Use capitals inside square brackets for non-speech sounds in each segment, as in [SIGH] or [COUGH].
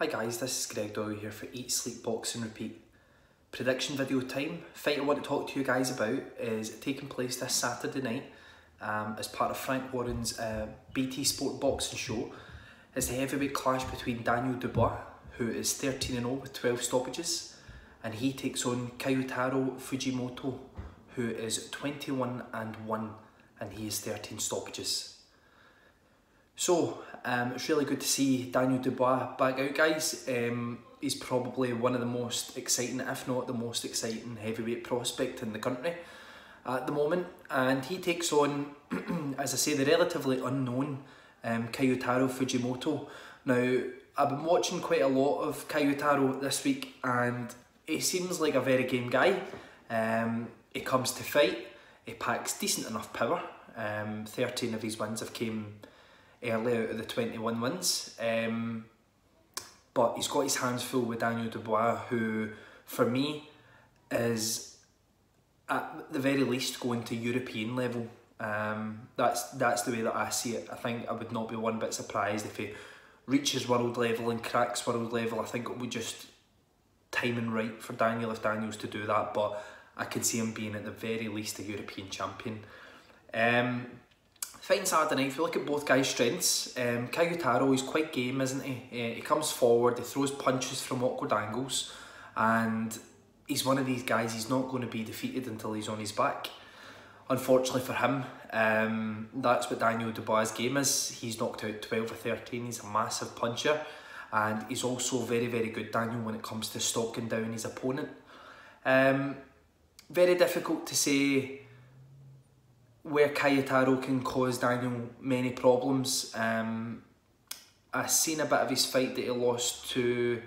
Hi guys, this is Greg Doyle here for Eat, Sleep, Box and Repeat. Prediction video time. Fight I want to talk to you guys about is taking place this Saturday night um, as part of Frank Warren's uh, BT Sport Boxing Show. It's the heavyweight clash between Daniel Dubois, who is 13 0 with 12 stoppages, and he takes on Kyotaro Fujimoto, who is 21 and 1 and he has 13 stoppages. So, um, it's really good to see Daniel Dubois back out, guys. Um, he's probably one of the most exciting, if not the most exciting, heavyweight prospect in the country at the moment. And he takes on, [CLEARS THROAT] as I say, the relatively unknown um, Kyotaro Fujimoto. Now, I've been watching quite a lot of Kyotaro this week, and he seems like a very game guy. Um, he comes to fight, he packs decent enough power. Um, 13 of his wins have came early out of the 21 wins. Um, but he's got his hands full with Daniel Dubois, who, for me, is at the very least going to European level. Um, that's that's the way that I see it. I think I would not be one bit surprised if he reaches world level and cracks world level. I think it would just timing right for Daniel if Daniel's to do that. But I can see him being at the very least a European champion. Um, Fine Saturday night, if you look at both guys' strengths, um, Kyotaro is quite game, isn't he? Uh, he comes forward, he throws punches from awkward angles, and he's one of these guys, he's not going to be defeated until he's on his back. Unfortunately for him, um, that's what Daniel Dubois' game is. He's knocked out 12 or 13, he's a massive puncher, and he's also very, very good, Daniel, when it comes to stalking down his opponent. Um, very difficult to say where Kyotaro can cause Daniel many problems. Um, I've seen a bit of his fight that he lost to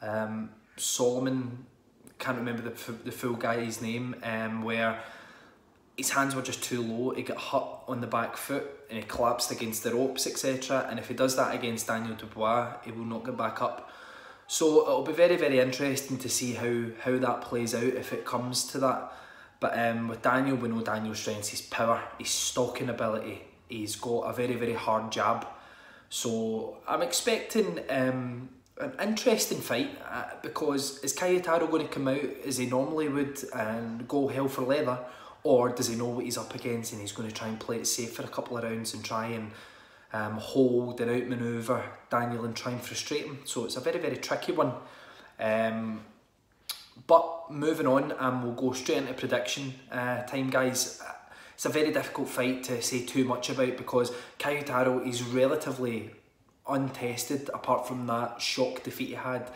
um, Solomon, can't remember the, the full guy's name, um, where his hands were just too low, he got hurt on the back foot and he collapsed against the ropes, etc. And if he does that against Daniel Dubois, he will not get back up. So it'll be very, very interesting to see how, how that plays out if it comes to that. But um, with Daniel, we know Daniel's strengths, his power, his stalking ability. He's got a very, very hard jab. So I'm expecting um, an interesting fight uh, because is Kyotaro going to come out as he normally would and go hell for leather? Or does he know what he's up against and he's going to try and play it safe for a couple of rounds and try and um, hold and outmaneuver Daniel and try and frustrate him? So it's a very, very tricky one. Um, but moving on, and we'll go straight into prediction uh, time, guys. It's a very difficult fight to say too much about because Kyotaro is relatively untested apart from that shock defeat he had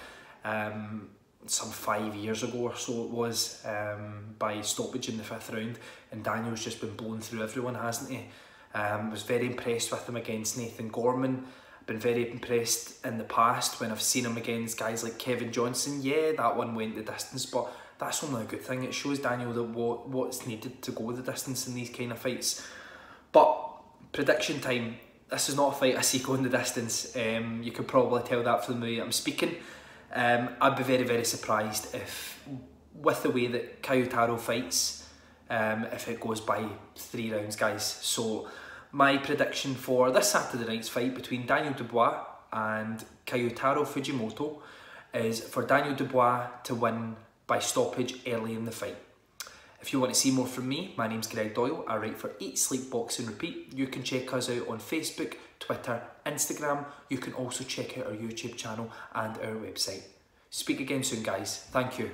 um, some five years ago or so it was um, by stoppage in the fifth round. And Daniel's just been blown through everyone hasn't he? Um, was very impressed with him against Nathan Gorman been very impressed in the past when I've seen him against guys like Kevin Johnson. Yeah, that one went the distance, but that's only a good thing. It shows Daniel that what what's needed to go the distance in these kind of fights. But prediction time. This is not a fight I see going the distance. Um, you could probably tell that from the way I'm speaking. Um, I'd be very, very surprised if, with the way that Kyotaro fights, um, if it goes by three rounds, guys. So my prediction for this Saturday night's fight between Daniel Dubois and Kyotaro Fujimoto is for Daniel Dubois to win by stoppage early in the fight. If you want to see more from me, my name's Greg Doyle. I write for Eat, Sleep, Box and Repeat. You can check us out on Facebook, Twitter, Instagram. You can also check out our YouTube channel and our website. Speak again soon, guys. Thank you.